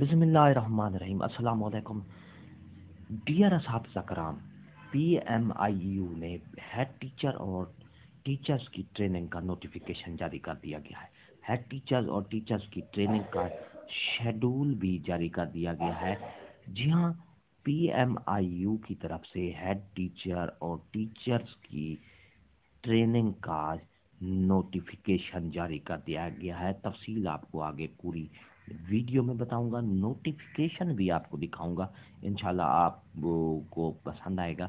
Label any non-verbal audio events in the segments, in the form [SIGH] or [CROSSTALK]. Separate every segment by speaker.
Speaker 1: بسم اللہ الرحمن الرحیم۔ السلام علیکم۔ ڈیئر اساتذہ کرام پی ایم آئی یو نے ہیڈ ٹیچر اور ٹیچرز کی ٹریننگ کا نوٹیفیکیشن جاری کر دیا گیا ہے۔ ہیڈ ٹیچرز اور ٹیچرز کی ٹریننگ کا شیڈول بھی جاری کر دیا گیا ہے۔ جی ہاں پی ایم آئی یو کی طرف سے ہیڈ ٹیچر اور ٹیچرز کی ٹریننگ کا نوٹیفیکیشن جاری کر دیا گیا ہے۔ تفصیل آپ کو آگے پوری ویڈیو میں بتاؤں گا نوٹیفیکیشن بھی آپ کو دکھاؤں گا۔ انشاءاللہ آپ کو پسند آئے گا۔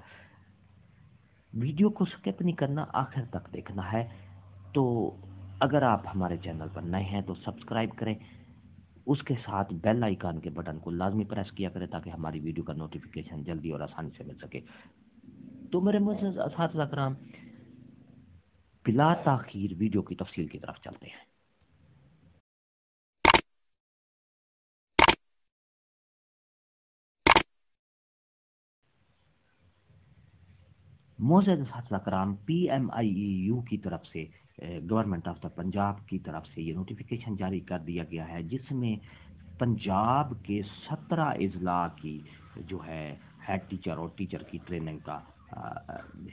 Speaker 1: ویڈیو کو سکپ نہیں کرنا، آخر تک دیکھنا ہے۔ تو اگر آپ ہمارے چینل پر نئے ہیں تو سبسکرائب کریں۔ اس کے ساتھ بیل آئیکن کے بٹن کو لازمی پریس کیا کریں تاکہ ہماری ویڈیو کا نوٹیفیکیشن جلدی اور آسانی سے مل سکے۔ تو میرے معزز اساتذہ کرام، بلا تاخیر ویڈیو کی تفصیل کی طرف چلتے ہیں۔ موزد اساتذہ کرام پی ایم آئی ای یو کی طرف سے گورنمنٹ آف دا پنجاب کی طرف سے یہ نوٹیفیکیشن جاری کر دیا گیا ہے، جس میں پنجاب کے سترہ اضلاع کی جو ہے ہیڈ ٹیچر اور ٹیچر کی ٹریننگ کا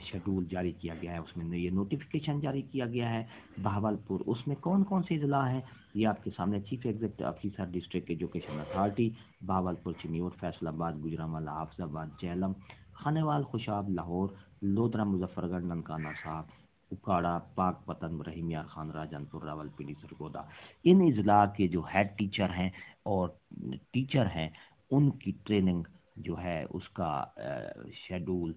Speaker 1: شیڈول جاری کیا گیا ہے۔ اس میں یہ نوٹیفیکیشن جاری کیا گیا ہے بہاول پور اس میں کون کون سے اضلاع ہیں؟ یہ آپ کے سامنے chief executive officer district education authority Bahawalpur چنیور، Faisal آباد گجراملہ حافظ آباد، جیلم خانوال خوشاب لاہور، لودرا مظفر گڑھ ننکانہ صاحب، اکاڑا، پاک پتن رحیم یار خان راجن پور راول پنڈی، سرگودا۔ ان اضلاع کے جو ہیڈ ٹیچر ہیں اور ٹیچر ہیں، ان کی ٹریننگ جو ہے، اس کا شیڈول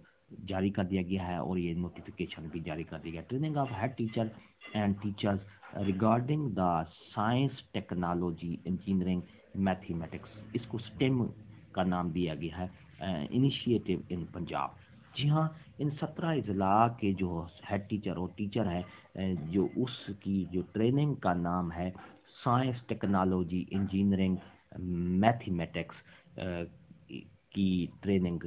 Speaker 1: جاری کر دیا گیا ہے اور یہ نوٹیفیکیشن بھی جاری کر دیا گیا۔ Training of head teacher and teachers regarding the science technology engineering mathematics اس کو سٹیم کا نام دیا گیا ہے۔ انیشیٹو ان پنجاب جی ہاں ان سترہ اضلاع کے جو ہیڈ ٹیچر اور ٹیچر ہیں eh, جو اس کی جو ٹریننگ کا نام ہے سائنس ٹیکنالوجی انجینئرنگ میتھمیٹکس کی ٹریننگ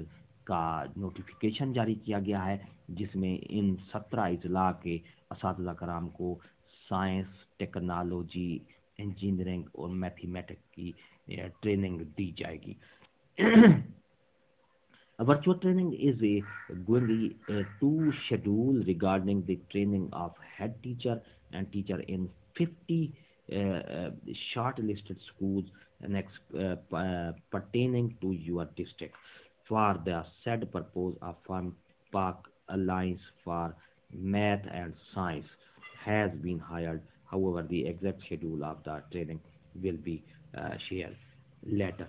Speaker 1: کا نوٹیفیکیشن جاری کیا گیا ہے، جس میں ان سترہ اضلاع کے اساتذہ کرام کو سائنس ٹیکنالوجی انجینئرنگ اور میتھمیٹکس کی eh, ٹریننگ دی جائے گی۔ [CLEARS THROAT] virtual training is a, going to uh, schedule regarding the training of head teacher and teacher in 50 uh, uh shortlisted schools uh, pertaining to your district for the said purpose of Farm Park Alliance for Math and Science has been hired. However, the exact schedule of the training will be shared later.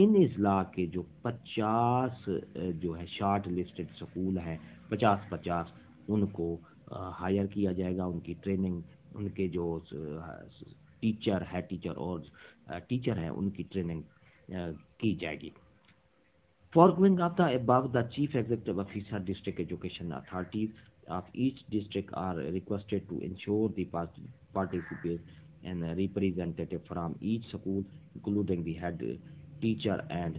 Speaker 1: ان اضلاع کے جو پچاس جو ہے short listed school ہیں، پچاس پچاس، ان کو ہائر کیا جائے گا، ان کی ٹریننگ، ان کے جو ٹیچر ہے، ٹیچر اور ٹیچر ہیں، ان کی ٹریننگ کی جائے گی۔ Foregoing of the above, the chief executive officer, district education authorities of each district are requested to ensure the participate and representative from each school including the head teacher and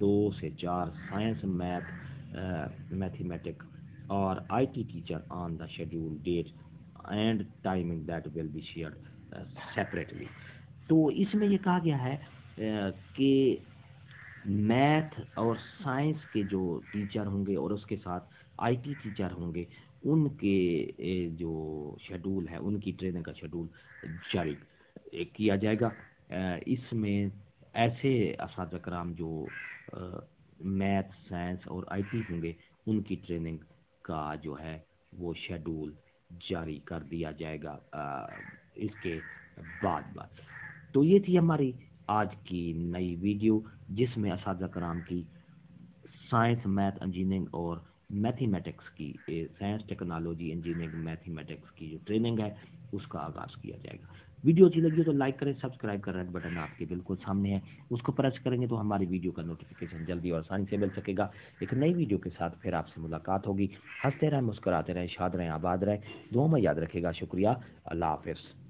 Speaker 1: دو سے چار science math mathematic اور I T teacher on the schedule date and timing that will be share separately تو اس میں یہ کہا گیا ہے uh, کہ میتھ اور سائنس کے جو ٹیچر ہوں گے اور اس کے ساتھ آئی ٹی ٹیچر ہوں گے، ان کے uh, جو شیڈول ہے، ان کی ٹریننگ کا شیڈول جاری کیا جائے گا۔ uh, اس میں ایسے اساتذہ کرام جو میتھ، سائنس اور آئی ٹی ہوں گے، ان کی ٹریننگ کا جو ہے وہ شیڈول جاری کر دیا جائے گا اس کے بعد بعد۔ تو یہ تھی ہماری آج کی نئی ویڈیو، جس میں اساتذہ کرام کی سائنس، میتھ، انجینئرنگ اور میتھمیٹکس کی سائنس، ٹیکنالوجی، انجینئرنگ، میتھمیٹکس کی جو ٹریننگ ہے، اس کا آغاز کیا جائے گا۔ ویڈیو اچھی لگی تو لائک کریں، سبسکرائب کر ریڈ بٹن آپ کے بالکل سامنے ہے۔ اس کو پریس کریں گے تو ہماری ویڈیو کا نوٹیفیکیشن جلدی اور آسانی سے مل سکے گا۔ ایک نئی ویڈیو کے ساتھ پھر آپ سے ملاقات ہوگی۔ ہنستے رہیں، مسکراتے رہیں، شاد رہیں، آباد رہیں۔ دو میں یاد رکھے گا، شکریہ۔ اللہ حافظ۔